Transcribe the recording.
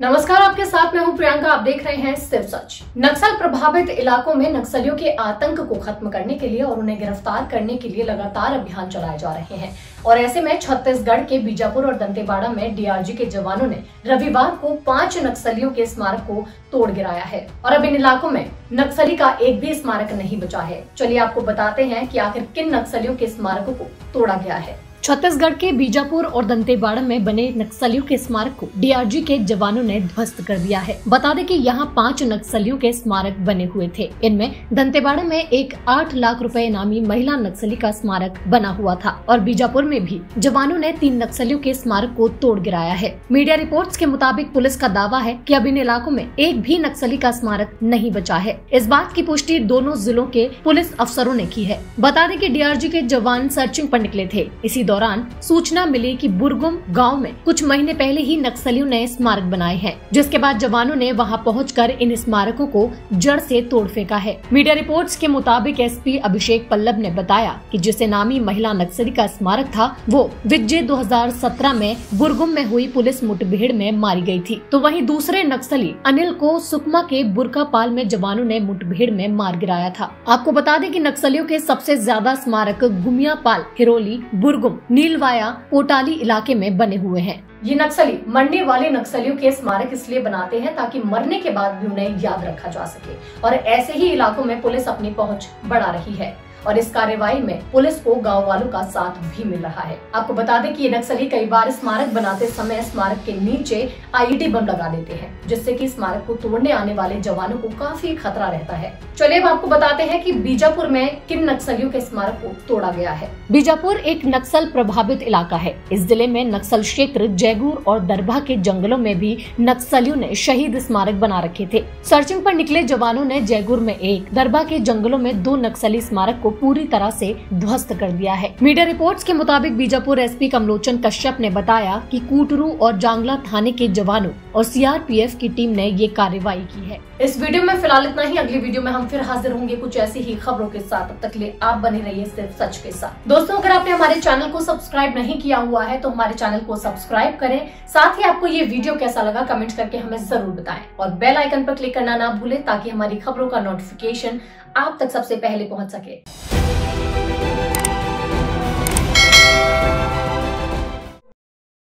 नमस्कार आपके साथ मैं हूँ प्रियंका। आप देख रहे हैं सिर्फ़ सच। नक्सल प्रभावित इलाकों में नक्सलियों के आतंक को खत्म करने के लिए और उन्हें गिरफ़्तार करने के लिए लगातार अभियान चलाए जा रहे हैं। और ऐसे में छत्तीसगढ़ के बीजापुर और दंतेवाड़ा में डीआरजी के जवानों ने रविवार को पाँच नक्सलियों के स्मारक को तोड़ गिराया है। और अब इन इलाकों में नक्सली का एक भी स्मारक नहीं बचा है। चलिए आपको बताते हैं की आखिर किन नक्सलियों के स्मारकों को तोड़ा गया है। छत्तीसगढ़ के बीजापुर और दंतेवाड़ा में बने नक्सलियों के स्मारक को डीआरजी के जवानों ने ध्वस्त कर दिया है। बता दें कि यहाँ पाँच नक्सलियों के स्मारक बने हुए थे। इनमें दंतेवाड़ा में एक आठ लाख रुपए इनामी महिला नक्सली का स्मारक बना हुआ था और बीजापुर में भी जवानों ने तीन नक्सलियों के स्मारक को तोड़ गिराया है। मीडिया रिपोर्ट के मुताबिक पुलिस का दावा है की अब इन इलाकों में एक भी नक्सली का स्मारक नहीं बचा है। इस बात की पुष्टि दोनों जिलों के पुलिस अफसरों ने की है। बता दें कि डीआरजी के जवान सर्चिंग पर निकले थे। इसी दौरान सूचना मिली कि बुरगुम गाँव में कुछ महीने पहले ही नक्सलियों ने स्मारक बनाए हैं, जिसके बाद जवानों ने वहाँ पहुंचकर इन स्मारकों को जड़ से तोड़ फेंका है। मीडिया रिपोर्ट्स के मुताबिक एसपी अभिषेक पल्लव ने बताया कि जिस नामी महिला नक्सली का स्मारक था, वो विजय 2017 में बुरगुम में हुई पुलिस मुठभेड़ में मारी गई थी। तो वही दूसरे नक्सली अनिल को सुकमा के बुरकापाल में जवानों ने मुठभेड़ में मार गिराया था। आपको बता दें कि नक्सलियों के सबसे ज़्यादा स्मारक गुमियापाल, हिरोली, बुरगुम नीलवाया कोटाली इलाके में बने हुए हैं। ये नक्सली मरने वाले नक्सलियों के स्मारक इसलिए बनाते हैं ताकि मरने के बाद भी उन्हें याद रखा जा सके और ऐसे ही इलाकों में पुलिस अपनी पहुँच बढ़ा रही है। और इस कार्यवाही में पुलिस को गाँव वालों का साथ भी मिल रहा है। आपको बता दें कि ये नक्सली कई बार स्मारक बनाते समय स्मारक के नीचे आईईडी बम लगा देते हैं, जिससे कि स्मारक को तोड़ने आने वाले जवानों को काफ़ी खतरा रहता है। चलिए अब आपको बताते हैं कि बीजापुर में किन नक्सलियों के स्मारक को तोड़ा गया है। बीजापुर एक नक्सल प्रभावित इलाका है। इस ज़िले में नक्सल क्षेत्र जयगुर और दरभा के जंगलों में भी नक्सलियों ने शहीद स्मारक बना रखे थे। सर्चिंग पर निकले जवानों ने जयगुर में एक, दरभा के जंगलों में दो नक्सली स्मारक को पूरी तरह से ध्वस्त कर दिया है। मीडिया रिपोर्ट्स के मुताबिक बीजापुर एसपी कमलोचन कश्यप ने बताया कि कूटरू और जांगला थाने के जवानों और सीआरपीएफ की टीम ने ये कार्रवाई की है। इस वीडियो में फ़िलहाल इतना ही। अगली वीडियो में हम फिर हाजिर होंगे कुछ ऐसी ही खबरों के साथ। अब तक लिए आप बने रहिए सिर्फ़ सच के साथ। दोस्तों, अगर आपने हमारे चैनल को सब्सक्राइब नहीं किया हुआ है तो हमारे चैनल को सब्सक्राइब करें। साथ ही आपको ये वीडियो कैसा लगा कमेंट करके हमें ज़रूर बताएँ। और बेल आइकन पर क्लिक करना ना भूलें, ताकि हमारी खबरों का नोटिफिकेशन आप तक सबसे पहले पहुँच सके।